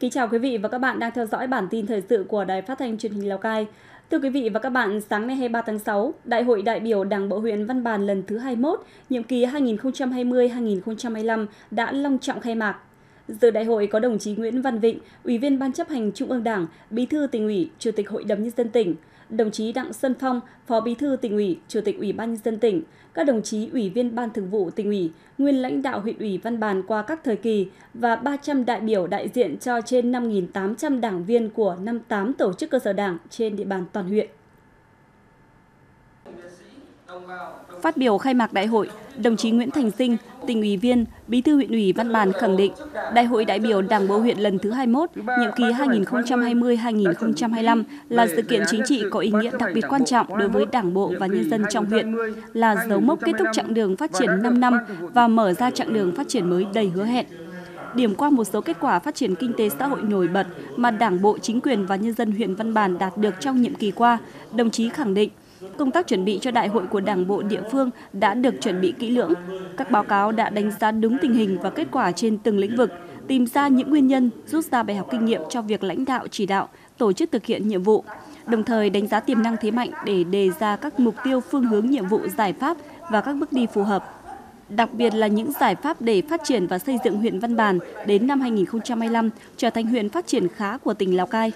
kính chào quý vị và các bạn đang theo dõi bản tin thời sự của Đài Phát thanh Truyền hình Lào Cai. Thưa quý vị và các bạn, sáng nay 23 tháng 6, Đại hội đại biểu Đảng bộ huyện Văn Bàn lần thứ 21, nhiệm kỳ 2020-2025 đã long trọng khai mạc. Dự đại hội có đồng chí Nguyễn Văn Vịnh, Ủy viên Ban chấp hành Trung ương Đảng, Bí thư tỉnh ủy, Chủ tịch Hội đồng nhân dân tỉnh, đồng chí Đặng Xuân Phong, Phó Bí thư tỉnh ủy, Chủ tịch Ủy ban nhân dân tỉnh, các đồng chí Ủy viên Ban Thường vụ tỉnh ủy, nguyên lãnh đạo huyện ủy Văn Bàn qua các thời kỳ và 300 đại biểu đại diện cho trên 5.800 đảng viên của 58 tổ chức cơ sở đảng trên địa bàn toàn huyện. Phát biểu khai mạc đại hội, đồng chí Nguyễn Thành Sinh, tỉnh ủy viên, bí thư huyện ủy Văn Bàn khẳng định, Đại hội đại biểu Đảng bộ huyện lần thứ 21, nhiệm kỳ 2020-2025 là sự kiện chính trị có ý nghĩa đặc biệt quan trọng đối với Đảng bộ và nhân dân trong huyện, là dấu mốc kết thúc chặng đường phát triển 5 năm và mở ra chặng đường phát triển mới đầy hứa hẹn. Điểm qua một số kết quả phát triển kinh tế xã hội nổi bật mà Đảng bộ, chính quyền và nhân dân huyện Văn Bàn đạt được trong nhiệm kỳ qua, đồng chí khẳng định Công tác chuẩn bị cho đại hội của Đảng bộ địa phương đã được chuẩn bị kỹ lưỡng. Các báo cáo đã đánh giá đúng tình hình và kết quả trên từng lĩnh vực, tìm ra những nguyên nhân, rút ra bài học kinh nghiệm cho việc lãnh đạo chỉ đạo, tổ chức thực hiện nhiệm vụ, đồng thời đánh giá tiềm năng thế mạnh để đề ra các mục tiêu phương hướng nhiệm vụ giải pháp và các bước đi phù hợp. Đặc biệt là những giải pháp để phát triển và xây dựng huyện Văn Bàn đến năm 2025 trở thành huyện phát triển khá của tỉnh Lào Cai.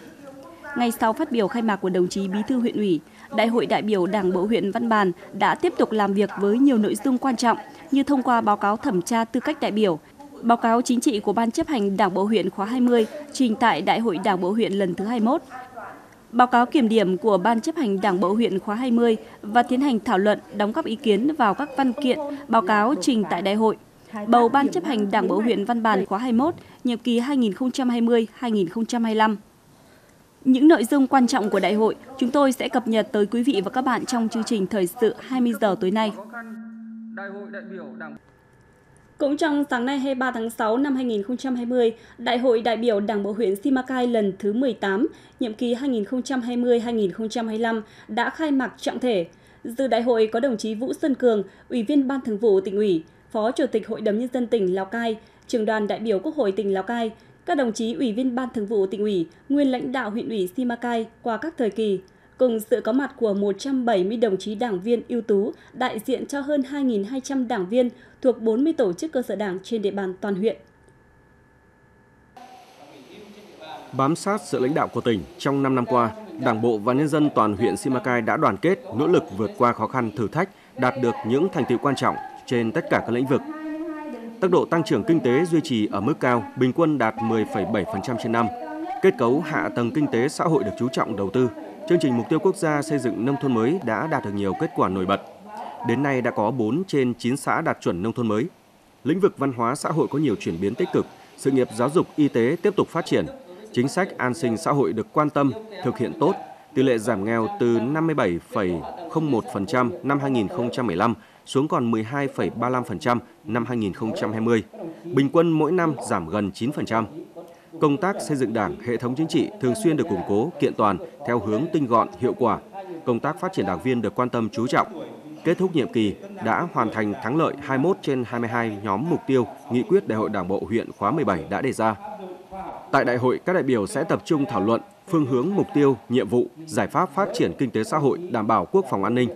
Ngay sau phát biểu khai mạc của đồng chí Bí thư huyện ủy, Đại hội đại biểu Đảng bộ huyện Văn Bàn đã tiếp tục làm việc với nhiều nội dung quan trọng như thông qua báo cáo thẩm tra tư cách đại biểu, báo cáo chính trị của Ban chấp hành Đảng bộ huyện khóa 20 trình tại Đại hội Đảng bộ huyện lần thứ 21, báo cáo kiểm điểm của Ban chấp hành Đảng bộ huyện khóa 20 và tiến hành thảo luận đóng góp ý kiến vào các văn kiện, báo cáo trình tại đại hội. Bầu Ban chấp hành Đảng bộ huyện Văn Bàn khóa 21, nhiệm kỳ 2020-2025. Những nội dung quan trọng của đại hội chúng tôi sẽ cập nhật tới quý vị và các bạn trong chương trình thời sự 20 giờ tối nay. Cũng trong sáng nay 23 tháng 6 năm 2020, Đại hội đại biểu Đảng bộ huyện Simacai lần thứ 18, nhiệm kỳ 2020-2025 đã khai mạc trọng thể. Dự đại hội có đồng chí Vũ Xuân Cường, Ủy viên Ban Thường vụ tỉnh ủy, Phó Chủ tịch Hội đồng Nhân dân tỉnh Lào Cai, Trường đoàn đại biểu Quốc hội tỉnh Lào Cai, các đồng chí ủy viên Ban Thường vụ tỉnh ủy, nguyên lãnh đạo huyện ủy Simacai qua các thời kỳ, cùng sự có mặt của 170 đồng chí đảng viên ưu tú đại diện cho hơn 2.200 đảng viên thuộc 40 tổ chức cơ sở đảng trên địa bàn toàn huyện. Bám sát sự lãnh đạo của tỉnh, trong 5 năm qua, Đảng bộ và nhân dân toàn huyện Simacai đã đoàn kết, nỗ lực vượt qua khó khăn thử thách, đạt được những thành tựu quan trọng trên tất cả các lĩnh vực Tốc độ tăng trưởng kinh tế duy trì ở mức cao, bình quân đạt 10,7% trên năm. Kết cấu hạ tầng kinh tế xã hội được chú trọng đầu tư. Chương trình mục tiêu quốc gia xây dựng nông thôn mới đã đạt được nhiều kết quả nổi bật. Đến nay đã có 4 trên 9 xã đạt chuẩn nông thôn mới. Lĩnh vực văn hóa xã hội có nhiều chuyển biến tích cực, sự nghiệp giáo dục y tế tiếp tục phát triển, chính sách an sinh xã hội được quan tâm, thực hiện tốt, tỷ lệ giảm nghèo từ 57,01% năm 2015 xuống còn 12,35% năm 2020. Bình quân mỗi năm giảm gần 9%. Công tác xây dựng Đảng, hệ thống chính trị thường xuyên được củng cố, kiện toàn theo hướng tinh gọn, hiệu quả. Công tác phát triển đảng viên được quan tâm chú trọng. Kết thúc nhiệm kỳ đã hoàn thành thắng lợi 21 trên 22 nhóm mục tiêu nghị quyết Đại hội Đảng bộ huyện khóa 17 đã đề ra. Tại đại hội, các đại biểu sẽ tập trung thảo luận phương hướng mục tiêu, nhiệm vụ, giải pháp phát triển kinh tế xã hội, đảm bảo quốc phòng an ninh,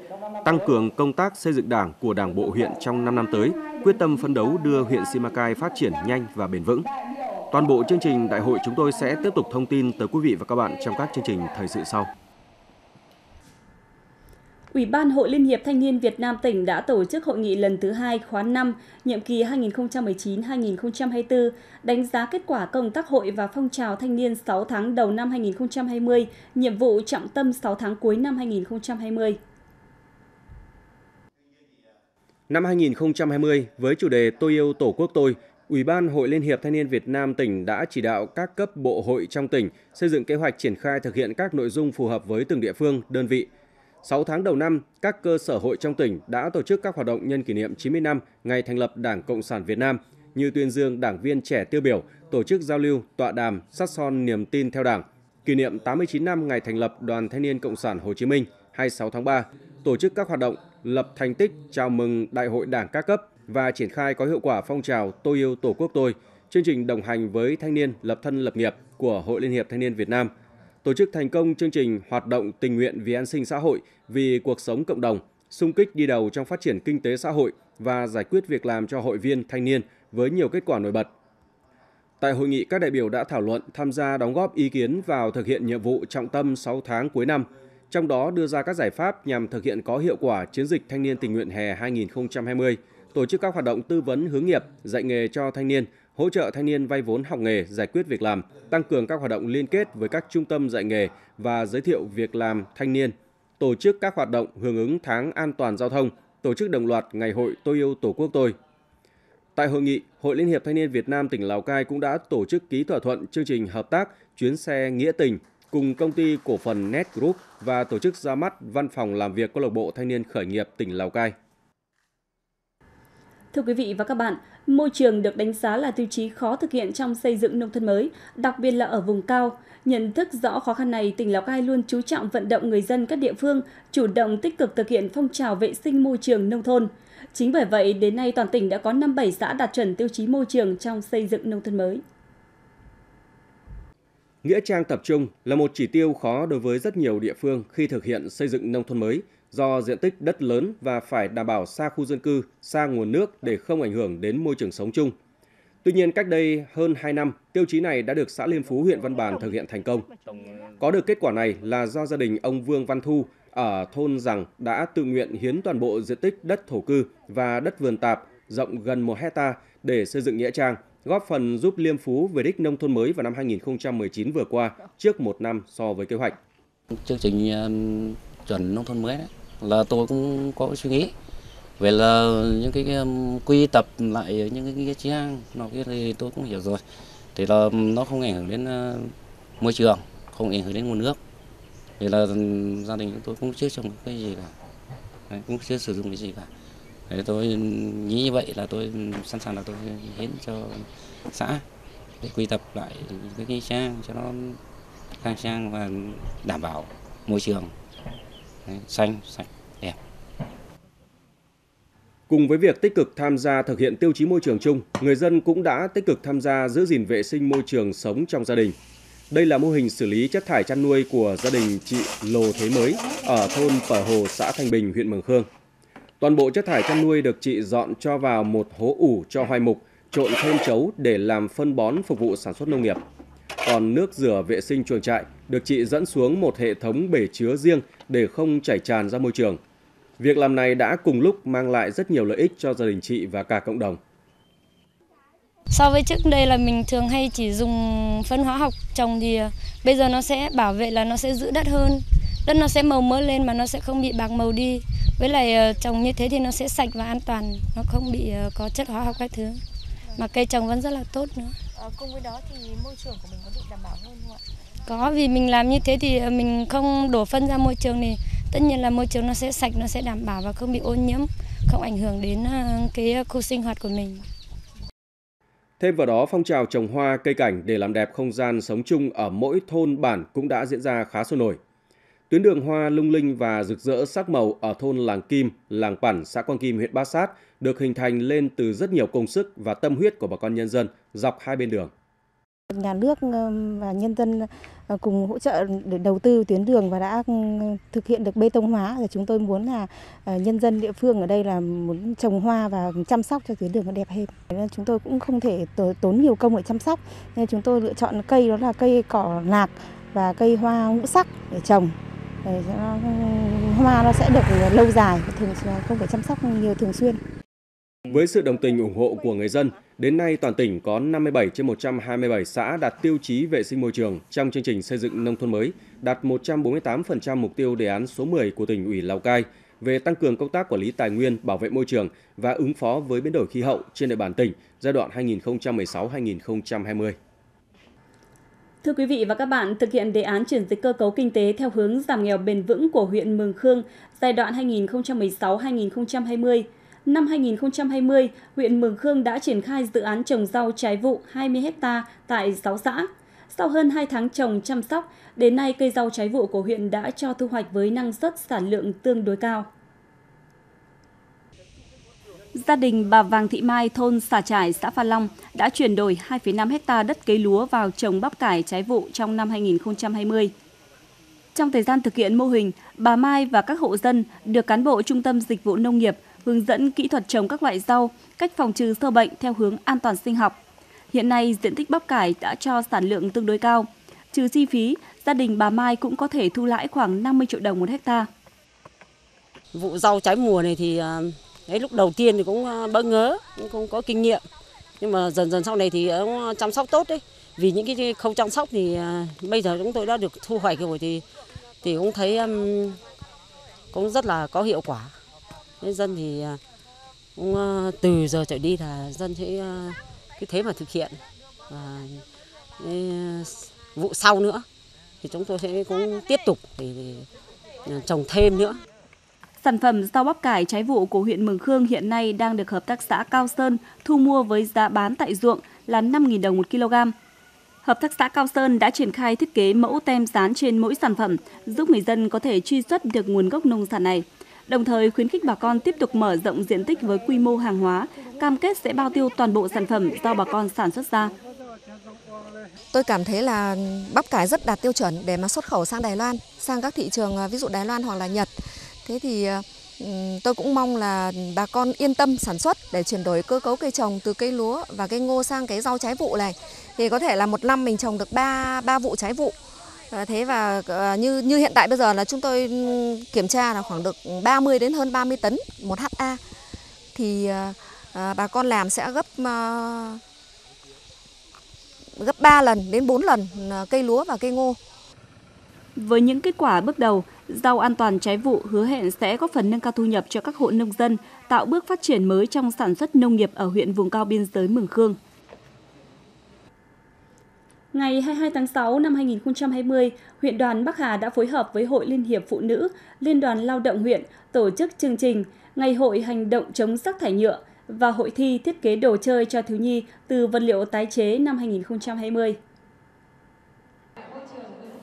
tăng cường công tác xây dựng đảng của đảng bộ huyện trong 5 năm tới, quyết tâm phấn đấu đưa huyện Simacai phát triển nhanh và bền vững. Toàn bộ chương trình đại hội chúng tôi sẽ tiếp tục thông tin tới quý vị và các bạn trong các chương trình thời sự sau. Ủy ban Hội Liên hiệp Thanh niên Việt Nam tỉnh đã tổ chức hội nghị lần thứ hai khóa 5, nhiệm kỳ 2019-2024, đánh giá kết quả công tác hội và phong trào thanh niên 6 tháng đầu năm 2020, nhiệm vụ trọng tâm 6 tháng cuối năm 2020. Năm 2020, với chủ đề Tôi yêu Tổ quốc tôi, Ủy ban Hội Liên hiệp Thanh niên Việt Nam tỉnh đã chỉ đạo các cấp bộ hội trong tỉnh xây dựng kế hoạch triển khai thực hiện các nội dung phù hợp với từng địa phương, đơn vị. 6 tháng đầu năm, các cơ sở hội trong tỉnh đã tổ chức các hoạt động nhân kỷ niệm 90 năm ngày thành lập Đảng Cộng sản Việt Nam như tuyên dương đảng viên trẻ tiêu biểu, tổ chức giao lưu, tọa đàm, sát son niềm tin theo Đảng, kỷ niệm 89 năm ngày thành lập Đoàn Thanh niên Cộng sản Hồ Chí Minh 26 tháng 3, tổ chức các hoạt động lập thành tích chào mừng Đại hội Đảng các cấp và triển khai có hiệu quả phong trào Tôi yêu Tổ quốc tôi chương trình đồng hành với thanh niên lập thân lập nghiệp của Hội Liên hiệp Thanh niên Việt Nam, tổ chức thành công chương trình hoạt động tình nguyện vì an sinh xã hội, vì cuộc sống cộng đồng, sung kích đi đầu trong phát triển kinh tế xã hội và giải quyết việc làm cho hội viên thanh niên với nhiều kết quả nổi bật. Tại hội nghị, các đại biểu đã thảo luận, tham gia đóng góp ý kiến vào thực hiện nhiệm vụ trọng tâm 6 tháng cuối năm, trong đó đưa ra các giải pháp nhằm thực hiện có hiệu quả chiến dịch thanh niên tình nguyện hè 2020, tổ chức các hoạt động tư vấn hướng nghiệp, dạy nghề cho thanh niên, hỗ trợ thanh niên vay vốn học nghề, giải quyết việc làm, tăng cường các hoạt động liên kết với các trung tâm dạy nghề và giới thiệu việc làm thanh niên, tổ chức các hoạt động hưởng ứng tháng an toàn giao thông, tổ chức đồng loạt Ngày hội Tôi yêu Tổ quốc tôi. Tại hội nghị, Hội Liên hiệp Thanh niên Việt Nam tỉnh Lào Cai cũng đã tổ chức ký thỏa thuận chương trình hợp tác chuyến xe nghĩa tình cùng công ty cổ phần Net Group và tổ chức ra mắt văn phòng làm việc câu lạc bộ thanh niên khởi nghiệp tỉnh Lào Cai. Thưa quý vị và các bạn, môi trường được đánh giá là tiêu chí khó thực hiện trong xây dựng nông thôn mới, đặc biệt là ở vùng cao. Nhận thức rõ khó khăn này, tỉnh Lào Cai luôn chú trọng vận động người dân các địa phương chủ động tích cực thực hiện phong trào vệ sinh môi trường nông thôn. Chính bởi vậy, đến nay toàn tỉnh đã có 57 xã đạt chuẩn tiêu chí môi trường trong xây dựng nông thôn mới. Nghĩa trang tập trung là một chỉ tiêu khó đối với rất nhiều địa phương khi thực hiện xây dựng nông thôn mới do diện tích đất lớn và phải đảm bảo xa khu dân cư, xa nguồn nước để không ảnh hưởng đến môi trường sống chung. Tuy nhiên, cách đây hơn 2 năm, tiêu chí này đã được xã Liên Phú, huyện Văn Bàn thực hiện thành công. Có được kết quả này là do gia đình ông Vương Văn Thu ở thôn Rằng đã tự nguyện hiến toàn bộ diện tích đất thổ cư và đất vườn tạp rộng gần 1 hecta để xây dựng nghĩa trang, góp phần giúp Liêm Phú về đích nông thôn mới vào năm 2019 vừa qua, trước một năm so với kế hoạch. Chương trình um, chuẩn nông thôn mới đấy, là tôi cũng có suy nghĩ về là những cái um, quy tập lại những cái nghĩa trang nó kia thì tôi cũng hiểu rồi. Thì là nó không ảnh hưởng đến uh, môi trường không ảnh hưởng đến nguồn nước. Thì là um, gia đình chúng tôi cũng chưa trồng cái gì cả. Cũng chưa sử dụng cái gì cả. Đấy, tôi nghĩ như vậy là tôi sẵn sàng là tôi hiến cho xã để quy tập lại cái cây trang cho nó khang trang và đảm bảo môi trường Đấy, xanh sạch đẹp Cùng với việc tích cực tham gia thực hiện tiêu chí môi trường chung, người dân cũng đã tích cực tham gia giữ gìn vệ sinh môi trường sống trong gia đình. Đây là mô hình xử lý chất thải chăn nuôi của gia đình chị Lô Thế Mới ở thôn Pở Hồ, xã Thanh Bình, huyện Mường Khương. Toàn bộ chất thải chăn nuôi được chị dọn cho vào một hố ủ cho hoai mục, trộn thêm chấu để làm phân bón phục vụ sản xuất nông nghiệp. Còn nước rửa vệ sinh chuồng trại được chị dẫn xuống một hệ thống bể chứa riêng để không chảy tràn ra môi trường. Việc làm này đã cùng lúc mang lại rất nhiều lợi ích cho gia đình chị và cả cộng đồng. So với trước đây là mình thường hay chỉ dùng phân hóa học trồng thì bây giờ nó sẽ bảo vệ là nó sẽ giữ đất hơn. Đất nó sẽ màu mỡ lên mà nó sẽ không bị bạc màu đi. Với lại ờ, trồng như thế thì nó sẽ sạch và an toàn, nó không bị ờ, có chất hóa học các thứ. Mà cây trồng vẫn rất là tốt nữa. À, cùng với đó thì môi trường của mình có được đảm bảo hơn không ạ? Có vì mình làm như thế thì mình không đổ phân ra môi trường thì tất nhiên là môi trường nó sẽ sạch, nó sẽ đảm bảo và không bị ô nhiễm, không ảnh hưởng đến cái khu sinh hoạt của mình. Thêm vào đó, phong trào trồng hoa, cây cảnh để làm đẹp không gian sống chung ở mỗi thôn bản cũng đã diễn ra khá sôi nổi. Tuyến đường hoa lung linh và rực rỡ sắc màu ở thôn Làng Kim, Làng Bản, xã Quang Kim, huyện Bát Sát được hình thành lên từ rất nhiều công sức và tâm huyết của bà con nhân dân dọc hai bên đường. Nhà nước và nhân dân ờ, cùng hỗ trợ để đầu tư tuyến đường và đã thực hiện được bê tông hóa thì chúng tôi muốn là ờ, nhân dân địa phương ở đây là muốn trồng hoa và chăm sóc cho tuyến đường nó đẹp hơn. Nên chúng tôi cũng không thể tốn nhiều công để chăm sóc nên chúng tôi lựa chọn cây đó là cây cỏ lạc và cây hoa ngũ sắc để trồng để cho ờ, hoa nó sẽ được lâu dài thường ờ, không phải chăm sóc nhiều thường xuyên. Với sự đồng tình ủng hộ của người dân, đến nay toàn tỉnh có 57 trên 127 xã đạt tiêu chí vệ sinh môi trường trong chương trình xây dựng nông thôn mới, đạt 148% mục tiêu đề án số 10 của tỉnh ủy Lào Cai về tăng cường công tác quản lý tài nguyên, bảo vệ môi trường và ứng phó với biến đổi khí hậu trên địa bàn tỉnh giai đoạn 2016-2020. Thưa quý vị và các bạn, thực hiện đề án chuyển dịch cơ cấu kinh tế theo hướng giảm nghèo bền vững của huyện Mường Khương giai đoạn 2016-2020, Năm 2020, huyện Mường Khương đã triển khai dự án trồng rau trái vụ 20 ha tại 6 xã. Sau hơn 2 tháng trồng chăm sóc, đến nay cây rau trái vụ của huyện đã cho thu hoạch với năng suất sản lượng tương đối cao gia đình bà Vàng Thị Mai thôn Xà Trải, xã Pha Long đã chuyển đổi 2,5 hecta đất cấy lúa vào trồng bắp cải trái vụ trong năm 2020. Trong thời gian thực hiện mô hình, bà Mai và các hộ dân được cán bộ Trung tâm Dịch vụ Nông nghiệp hướng dẫn kỹ thuật trồng các loại rau, cách phòng trừ sâu bệnh theo hướng an toàn sinh học. Hiện nay, diện tích bắp cải đã cho sản lượng tương đối cao. Trừ chi phí, gia đình bà Mai cũng có thể thu lãi khoảng 50 triệu đồng một hecta. Vụ rau trái mùa này thì à, đấy lúc đầu tiên thì cũng ờ, bỡ ngỡ, cũng không có kinh nghiệm. Nhưng mà dần dần sau này thì cũng ờ, chăm sóc tốt đấy. Vì những cái khâu chăm sóc thì ờ, bây giờ chúng tôi đã được thu hoạch rồi thì thì cũng thấy um, cũng rất là có hiệu quả. Nên dân thì cũng từ giờ trở đi là dân sẽ cứ cái thế mà thực hiện và vụ sau nữa thì chúng tôi sẽ cũng tiếp tục để, để trồng thêm nữa. Sản phẩm rau bắp cải trái vụ của huyện Mường Khương hiện nay đang được Hợp tác xã Cao Sơn thu mua với giá bán tại ruộng là 5.000 đồng một kg. Hợp tác xã Cao Sơn đã triển khai thiết kế mẫu tem dán trên mỗi sản phẩm, giúp người dân có thể truy xuất được nguồn gốc nông sản này. Đồng thời khuyến khích bà con tiếp tục mở rộng diện tích với quy mô hàng hóa, cam kết sẽ bao tiêu toàn bộ sản phẩm do bà con sản xuất ra. Tôi cảm thấy là bắp cải rất đạt tiêu chuẩn để mà xuất khẩu sang Đài Loan, sang các thị trường à, ví dụ Đài Loan hoặc là Nhật. Thế thì ờ, tôi cũng mong là bà con yên tâm sản xuất để chuyển đổi cơ cấu cây trồng từ cây lúa và cây ngô sang cái rau trái vụ này. Thì có thể là một năm mình trồng được 3 ba vụ trái vụ. Ờ, thế và ờ, như như hiện tại bây giờ là chúng tôi kiểm tra là khoảng được 30 đến hơn 30 tấn một ha. Thì bà con làm sẽ gấp gấp 3 lần đến 4 lần cây lúa và cây ngô. Với những kết quả bước đầu, rau an toàn trái vụ hứa hẹn sẽ góp phần nâng cao thu nhập cho các hộ nông dân, tạo bước phát triển mới trong sản xuất nông nghiệp ở huyện vùng cao biên giới Mường Khương. Ngày 22 tháng 6 năm 2020, huyện đoàn Bắc Hà đã phối hợp với Hội Liên hiệp Phụ nữ, Liên đoàn Lao động huyện tổ chức chương trình Ngày hội hành động chống rác thải nhựa và hội thi thiết kế đồ chơi cho thiếu nhi từ vật liệu tái chế năm 2020.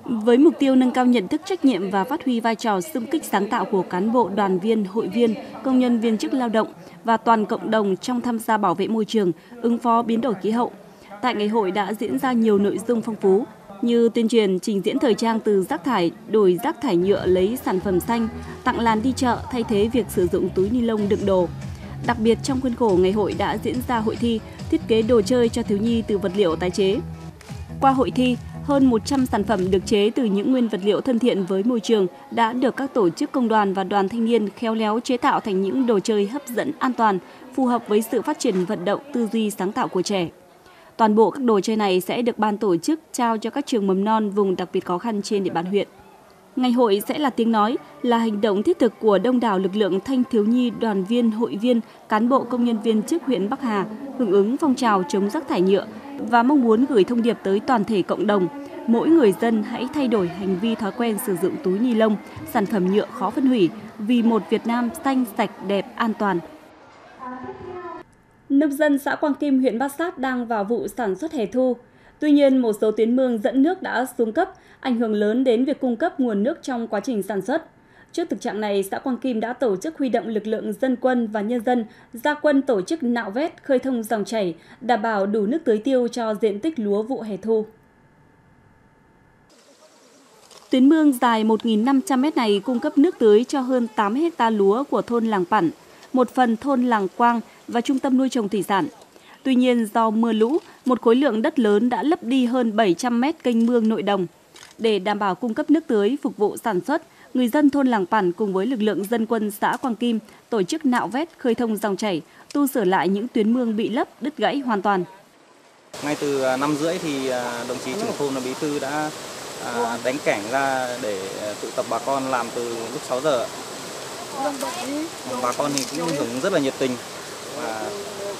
Với mục tiêu nâng cao nhận thức trách nhiệm và phát huy vai trò xung kích sáng tạo của cán bộ, đoàn viên, hội viên, công nhân viên chức lao động và toàn cộng đồng trong tham gia bảo vệ môi trường, ứng phó biến đổi khí hậu. Tại ngày hội đã diễn ra nhiều nội dung phong phú như tuyên truyền trình diễn thời trang từ rác thải, đổi rác thải nhựa lấy sản phẩm xanh, tặng làn đi chợ thay thế việc sử dụng túi ni lông đựng đồ. Đặc biệt trong khuôn khổ ngày hội đã diễn ra hội thi thiết kế đồ chơi cho thiếu nhi từ vật liệu tái chế. Qua hội thi, hơn 100 sản phẩm được chế từ những nguyên vật liệu thân thiện với môi trường đã được các tổ chức công đoàn và đoàn thanh niên khéo léo chế tạo thành những đồ chơi hấp dẫn an toàn, phù hợp với sự phát triển vận động tư duy sáng tạo của trẻ. Toàn bộ các đồ chơi này sẽ được ban tổ chức trao cho các trường mầm non vùng đặc biệt khó khăn trên địa bàn huyện. Ngày hội sẽ là tiếng nói, là hành động thiết thực của đông đảo lực lượng thanh thiếu nhi, đoàn viên, hội viên, cán bộ công nhân viên chức huyện Bắc Hà hưởng ứng phong trào chống rác thải nhựa và mong muốn gửi thông điệp tới toàn thể cộng đồng. Mỗi người dân hãy thay đổi hành vi thói quen sử dụng túi ni lông, sản phẩm nhựa khó phân hủy vì một Việt Nam xanh, sạch, đẹp, an toàn. Nông dân xã Quang Kim, huyện Bát Sát đang vào vụ sản xuất hè thu. Tuy nhiên, một số tuyến mương dẫn nước đã xuống cấp, ảnh hưởng lớn đến việc cung cấp nguồn nước trong quá trình sản xuất. Trước thực trạng này, xã Quang Kim đã tổ chức huy động lực lượng dân quân và nhân dân ra quân tổ chức nạo vét, khơi thông dòng chảy, đảm bảo đủ nước tưới tiêu cho diện tích lúa vụ hè thu. Tuyến mương dài 1.500 m này cung cấp nước tưới cho hơn 8 hecta lúa của thôn Làng Pẳn, một phần thôn Làng Quang và trung tâm nuôi trồng thủy sản. Tuy nhiên, do mưa lũ, một khối lượng đất lớn đã lấp đi hơn 700 mét kênh mương nội đồng. Để đảm bảo cung cấp nước tưới phục vụ sản xuất, người dân thôn Làng Pản cùng với lực lượng dân quân xã Quang Kim tổ chức nạo vét khơi thông dòng chảy, tu sửa lại những tuyến mương bị lấp, đứt gãy hoàn toàn. Ngay từ à, năm rưỡi thì à, đồng chí trưởng thôn là bí thư đã à, đánh cảnh ra để tụ tập bà con làm từ lúc 6 giờ. Bà con thì cũng hưởng rất là nhiệt tình và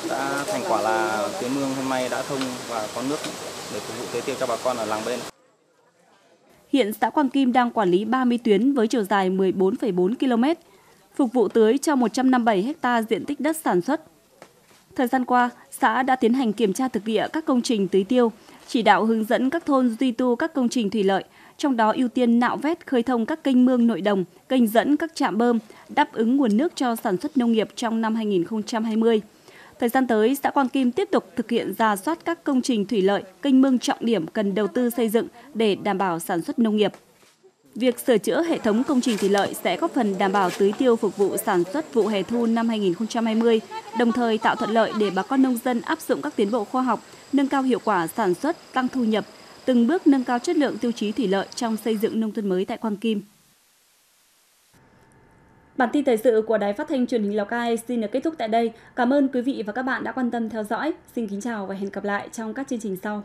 đã thành quả là tuyến mương hôm nay đã thông và có nước để phục vụ tưới tiêu cho bà con ở làng bên. Hiện xã Quang Kim đang quản lý 30 tuyến với chiều dài 14,4 km, phục vụ tưới cho 157 ha diện tích đất sản xuất. Thời gian qua, xã đã tiến hành kiểm tra thực địa các công trình tưới tiêu, chỉ đạo hướng dẫn các thôn duy tu các công trình thủy lợi, trong đó ưu tiên nạo vét khơi thông các kênh mương nội đồng, kênh dẫn các trạm bơm, đáp ứng nguồn nước cho sản xuất nông nghiệp trong năm 2020. Thời gian tới, xã Quang Kim tiếp tục thực hiện ra soát các công trình thủy lợi, kênh mương trọng điểm cần đầu tư xây dựng để đảm bảo sản xuất nông nghiệp. Việc sửa chữa hệ thống công trình thủy lợi sẽ góp phần đảm bảo tưới tiêu phục vụ sản xuất vụ hè thu năm 2020, đồng thời tạo thuận lợi để bà con nông dân áp dụng các tiến bộ khoa học, nâng cao hiệu quả sản xuất, tăng thu nhập, từng bước nâng cao chất lượng tiêu chí thủy lợi trong xây dựng nông thôn mới tại Quang Kim. Bản tin thời sự của Đài Phát thanh Truyền hình Lào Cai xin được kết thúc tại đây. Cảm ơn quý vị và các bạn đã quan tâm theo dõi. Xin kính chào và hẹn gặp lại trong các chương trình sau.